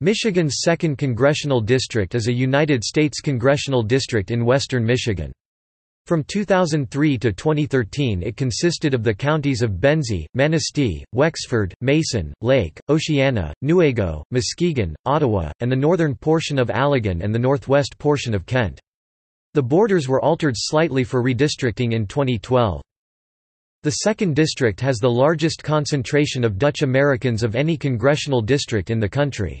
Michigan's 2nd Congressional District is a United States congressional district in western Michigan. From 2003 to 2013 it consisted of the counties of Benzie, Manistee, Wexford, Mason, Lake, Oceana, Newaygo, Muskegon, Ottawa, and the northern portion of Allegan and the northwest portion of Kent. The borders were altered slightly for redistricting in 2012. The 2nd District has the largest concentration of Dutch Americans of any congressional district in the country.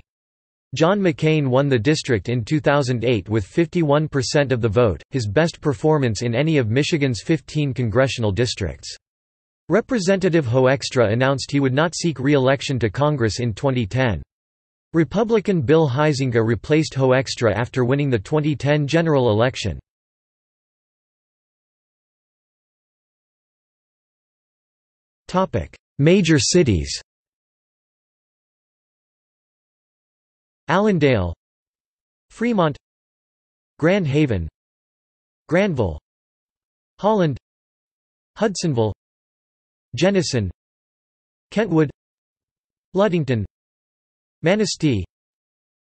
John McCain won the district in 2008 with 51% of the vote, his best performance in any of Michigan's 15 congressional districts. Representative Hoekstra announced he would not seek re-election to Congress in 2010. Republican Bill Huizenga replaced Hoekstra after winning the 2010 general election. Major cities Allendale Fremont Grand Haven Granville Holland Hudsonville Jenison Kentwood Ludington Manistee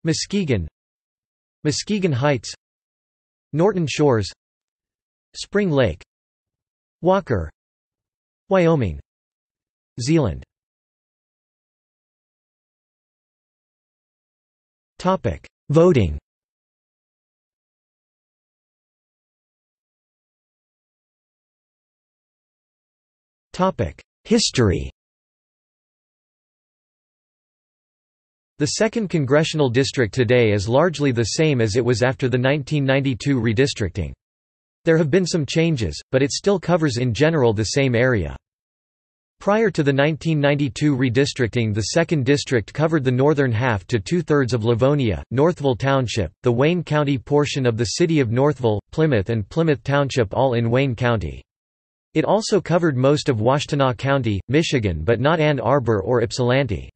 Muskegon Muskegon Heights Norton Shores Spring Lake Walker Wyoming Zeeland Topic: Voting. Topic: History. The 2nd Congressional District today is largely the same as it was after the 1992 redistricting. There have been some changes, but it still covers in general the same area. Prior to the 1992 redistricting the 2nd District covered the northern half to two-thirds of Livonia, Northville Township, the Wayne County portion of the city of Northville, Plymouth and Plymouth Township all in Wayne County. It also covered most of Washtenaw County, Michigan but not Ann Arbor or Ypsilanti.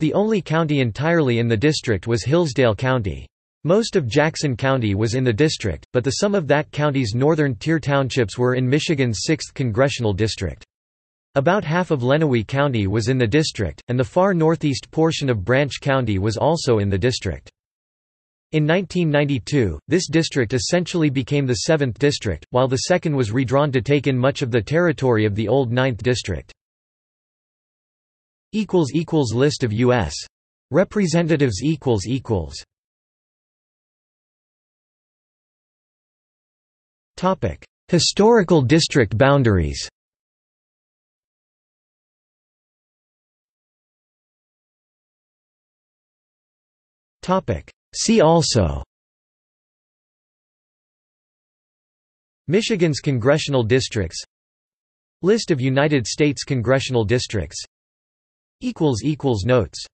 The only county entirely in the district was Hillsdale County. Most of Jackson County was in the district, but the sum of that county's northern tier townships were in Michigan's 6th congressional district. About half of Lenawee County was in the district, and the far northeast portion of Branch County was also in the district. In 1992, this district essentially became the 7th district, while the 2nd was redrawn to take in much of the territory of the old 9th district. List of U.S. Representatives Historical district boundaries See also. Michigan's congressional districts. List of United States congressional districts. Notes